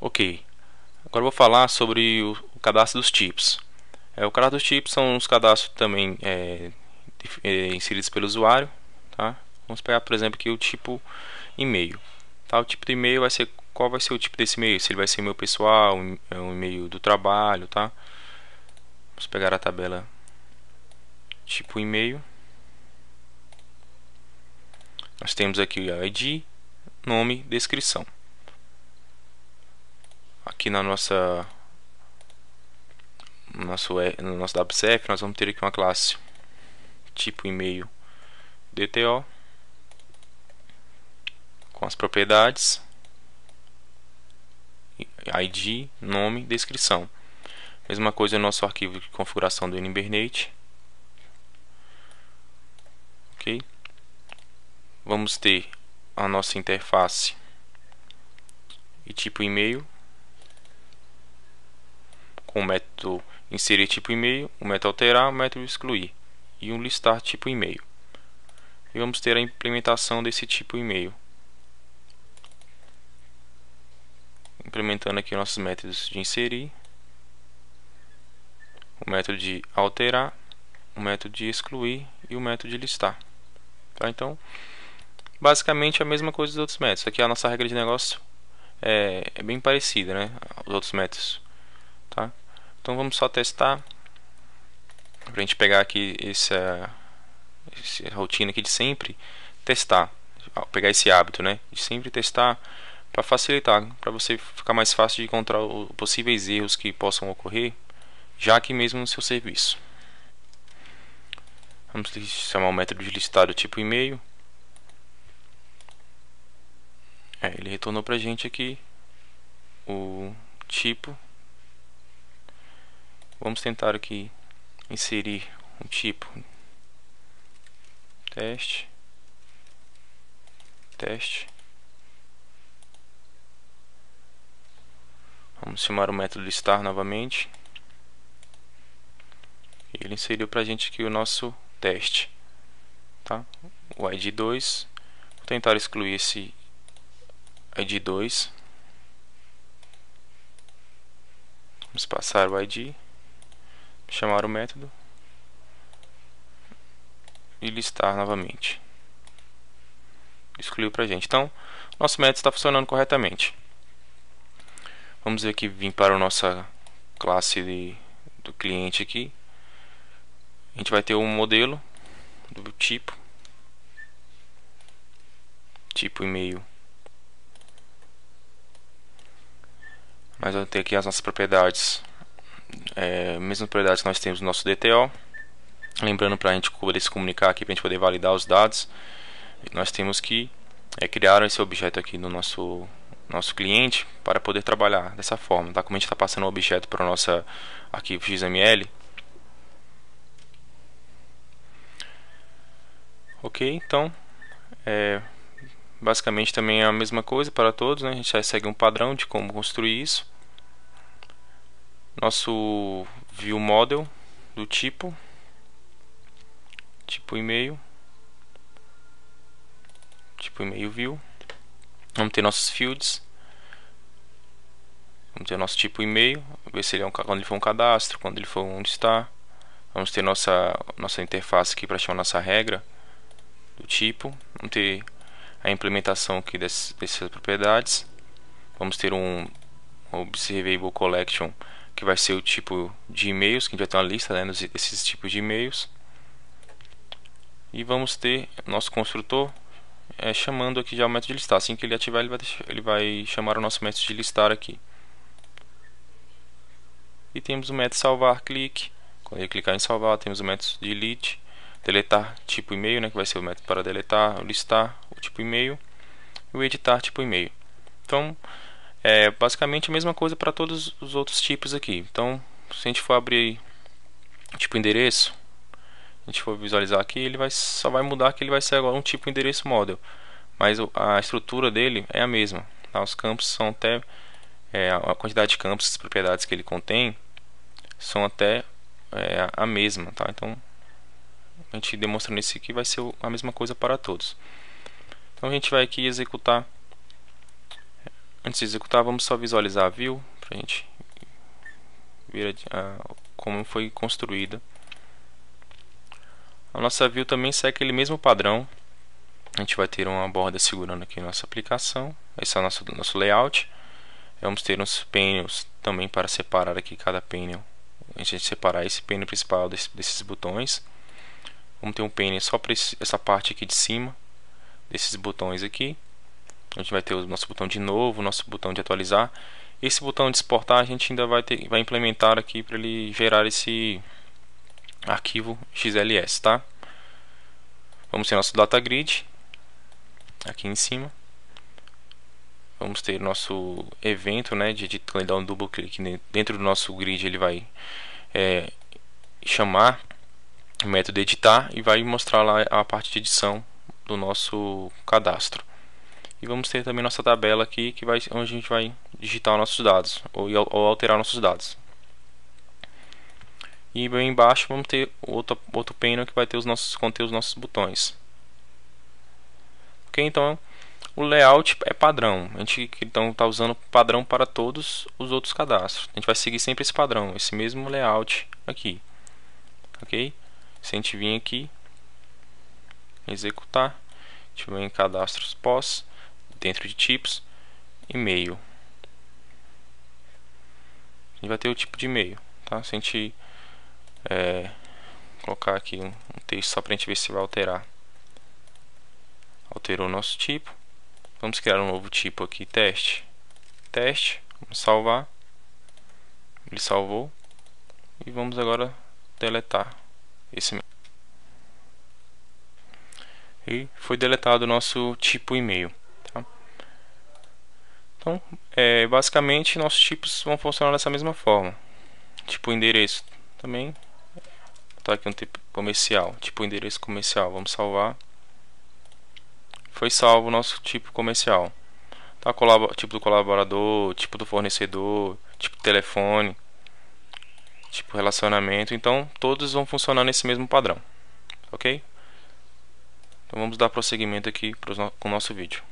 Ok, agora vou falar sobre o, o cadastro dos tipos. É, o cadastro dos tipos são os cadastros também é, é, inseridos pelo usuário. Tá? Vamos pegar, por exemplo, aqui o tipo e-mail. Tá? O tipo de e-mail vai ser qual vai ser o tipo desse e-mail? Se ele vai ser e-mail pessoal, um, é e-mail do trabalho, tá? Vamos pegar a tabela tipo e-mail. Nós temos aqui o ID, nome, descrição aqui na nossa no nosso, no nosso WCF nós vamos ter aqui uma classe tipo e-mail DTO com as propriedades ID, nome, descrição. Mesma coisa no nosso arquivo de configuração do Hibernate. Ok? Vamos ter a nossa interface e tipo e-mail com o método inserir tipo e-mail, o método alterar, o método excluir e um listar tipo e-mail. E vamos ter a implementação desse tipo e-mail. Implementando aqui nossos métodos de inserir, o método de alterar, o método de excluir e o método de listar. Tá? Então, basicamente a mesma coisa dos outros métodos. Aqui a nossa regra de negócio é, é bem parecida, né? Os outros métodos? Então vamos só testar para a gente pegar aqui essa, essa rotina aqui de sempre testar, pegar esse hábito, né? De sempre testar para facilitar, para você ficar mais fácil de encontrar os possíveis erros que possam ocorrer, já aqui mesmo no seu serviço. Vamos chamar o método de listado tipo e-mail. É, ele retornou para a gente aqui o tipo Vamos tentar aqui inserir um tipo. Teste. Teste. Vamos chamar o método listar novamente. Ele inseriu para a gente aqui o nosso teste tá? o id2 vou tentar excluir esse id2 vamos passar o id chamar o método e listar novamente. Excluiu para a gente. Então, nosso método está funcionando corretamente. Vamos ver aqui, vir para a nossa classe de, do cliente aqui. A gente vai ter um modelo do tipo tipo e-mail. Mas eu tenho aqui as nossas propriedades é, mesmas propriedades que nós temos no nosso DTO. Lembrando para a gente poder se comunicar aqui, para a gente poder validar os dados, nós temos que é, criar esse objeto aqui no nosso nosso cliente para poder trabalhar dessa forma. Tá? Como a gente está passando o objeto para o nosso arquivo XML. Ok, então é, basicamente também é a mesma coisa para todos. Né? A gente segue um padrão de como construir isso nosso view model do tipo. Tipo e-mail. Tipo e-mail view. Vamos ter nossos fields. Vamos ter nosso tipo e-mail. Ver se ele é um, quando ele for um cadastro quando ele for onde está. Vamos ter nossa nossa interface aqui para chamar nossa regra do tipo. Vamos ter a implementação aqui dessas, dessas propriedades. Vamos ter um observable collection que vai ser o tipo de e-mails, que a gente vai ter uma lista né, desses tipos de e-mails. E vamos ter nosso construtor é, chamando aqui já o método de listar. Assim que ele ativar, ele vai, ele vai chamar o nosso método de listar aqui. E temos o método salvar clique. Quando ele clicar em salvar, temos o método delete, deletar tipo e-mail, né, que vai ser o método para deletar, listar o tipo e-mail e o editar tipo e-mail. Então, é basicamente a mesma coisa para todos os outros tipos aqui. Então, se a gente for abrir tipo endereço, a gente for visualizar aqui, ele vai só vai mudar que ele vai ser agora um tipo endereço model, mas a estrutura dele é a mesma. Tá? Os campos são até é, a quantidade de campos, as propriedades que ele contém são até é, a mesma, tá? Então, a gente demonstrando isso aqui vai ser a mesma coisa para todos. Então a gente vai aqui executar Antes de executar, vamos só visualizar a view para a gente ver a, como foi construída. A nossa view também segue aquele mesmo padrão. A gente vai ter uma borda segurando aqui nossa aplicação. Esse é o nosso, nosso layout. Vamos ter uns painels também para separar aqui cada painel. A gente separar esse painel principal desse, desses botões. Vamos ter um painel só para essa parte aqui de cima desses botões aqui. A gente vai ter o nosso botão de novo, o nosso botão de atualizar. Esse botão de exportar a gente ainda vai, ter, vai implementar aqui para ele gerar esse arquivo XLS, tá? Vamos ter nosso data grid aqui em cima. Vamos ter nosso evento, né, de, de dar um duplo clique dentro do nosso grid, ele vai é, chamar o método editar e vai mostrar lá a parte de edição do nosso cadastro. E vamos ter também nossa tabela aqui, que vai, onde a gente vai digitar os nossos dados ou, ou alterar nossos dados. E bem embaixo vamos ter outro, outro painel que vai ter os nossos, conter os nossos botões. Ok, então o layout é padrão. A gente então está usando padrão para todos os outros cadastros. A gente vai seguir sempre esse padrão, esse mesmo layout aqui. Ok? Se a gente vir aqui, executar, a gente vai em cadastros pós, dentro de tipos, e-mail. A gente vai ter o tipo de e-mail, tá? Se a gente é, colocar aqui um, texto só para a gente ver se vai alterar. Alterou o nosso tipo. Vamos criar um novo tipo aqui, teste. Teste, vamos salvar. Ele salvou. E vamos agora deletar esse e foi deletado o nosso tipo e-mail. Então, é, basicamente, nossos tipos vão funcionar dessa mesma forma. Tipo endereço também. Tá aqui um tipo comercial, tipo endereço comercial. Vamos salvar. Foi salvo o nosso tipo comercial. Tá, tipo do colaborador, tipo do fornecedor, tipo telefone, tipo relacionamento. Então, todos vão funcionar nesse mesmo padrão. Ok? Então vamos dar prosseguimento aqui com o nosso vídeo.